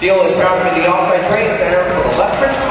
Field is bound for the offside training center for the Lethbridge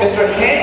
Mr. Ken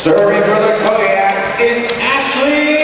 Serving for the Kodiaks is Ashley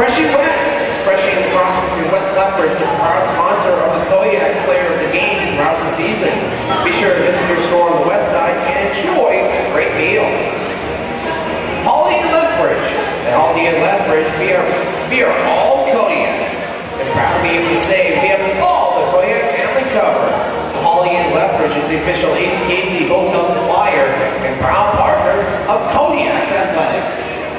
Freshii West. Freshii Crossings in West Lethbridge is proud sponsor of the Kodiaks Player of the Game throughout the season. Be sure to visit their store on the west side and enjoy a great meal. Holiday Inn Lethbridge. At Holiday Inn Lethbridge, we are, we are all Kodiaks. And proud to be able to say we have all the Kodiaks family covered. Holiday Inn Lethbridge is the official ACAC hotel supplier and proud partner of Kodiaks Athletics.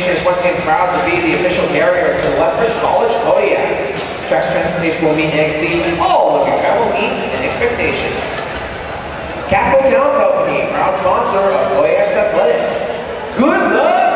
Transportation is once again proud to be the official carrier to Lethbridge College Kodiaks. Tracks Transportation will meet and exceed all of your travel needs and expectations. Casco Canal Company, proud sponsor of Kodiaks Athletics. Good luck!